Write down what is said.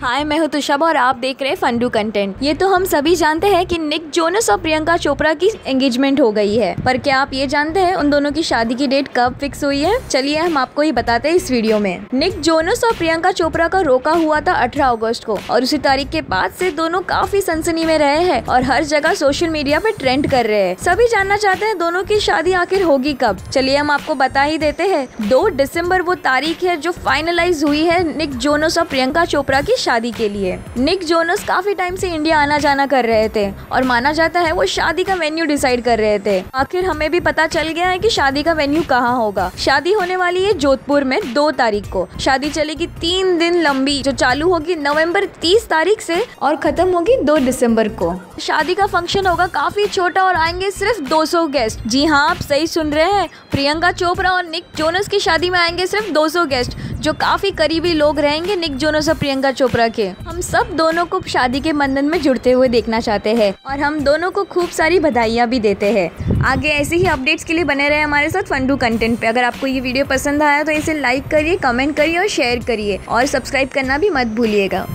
हाय, मैं हूँ तुषाब और आप देख रहे हैं फंडू कंटेंट। ये तो हम सभी जानते हैं कि निक, जोनस और प्रियंका चोपड़ा की एंगेजमेंट हो गई है। पर क्या आप ये जानते हैं उन दोनों की शादी की डेट कब फिक्स हुई है? चलिए, हम आपको ही बताते हैं इस वीडियो में। निक, जोनस और प्रियंका चोपड़ा का रोका हुआ था अठारह अगस्त को, और उसी तारीख के बाद से दोनों काफ़ी सनसनी में रहे हैं और हर जगह सोशल मीडिया पे ट्रेंड कर रहे हैं। सभी जानना चाहते हैं दोनों की शादी आखिर होगी कब। चलिए, हम आपको बता ही देते हैं, दो दिसंबर वो तारीख है जो फाइनलाइज हुई है निक, जोनस और प्रियंका चोपड़ा की शादी के लिए। निक जोनस काफ़ी टाइम से इंडिया आना जाना कर रहे थे और माना जाता है वो शादी का वेन्यू डिसाइड कर रहे थे। आखिर हमें भी पता चल गया है कि शादी का वेन्यू कहाँ होगा। शादी होने वाली है जोधपुर में दो तारीख को। शादी चलेगी तीन दिन लंबी, जो चालू होगी नवंबर तीस तारीख से और खत्म होगी दो दिसंबर को। शादी का फ़ंक्शन होगा काफ़ी छोटा और आएँगे सिर्फ़ 200 गेस्ट जी हाँ आप सही सुन रहे हैं। प्रियंका चोपड़ा और निक जोनस की शादी में आएँगे सिर्फ़ 200 गेस्ट जो काफ़ी करीबी लोग रहेंगे निक जोनस और प्रियंका चोपड़ा के। हम सब दोनों को शादी के बंधन में जुड़ते हुए देखना चाहते हैं और हम दोनों को खूब सारी बधाइयाँ भी देते हैं। आगे ऐसे ही अपडेट्स के लिए बने रहे हमारे साथ फंडू कंटेंट पे। अगर आपको ये वीडियो पसंद आया तो इसे लाइक करिए, कमेंट करिए और शेयर करिए। और सब्सक्राइब करना भी मत भूलिएगा।